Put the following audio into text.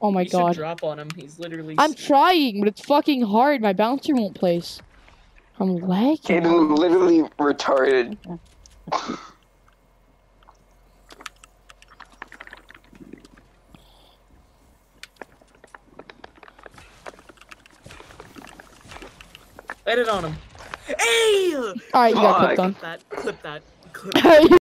Oh my you god. drop on him. He's literally. I'm trying, but it's fucking hard. My bouncer won't place. I'm lagging. Caden literally retarded. Edit it on him. Hey! Alright, you got clipped on. Clip that. Clip that. Clip that.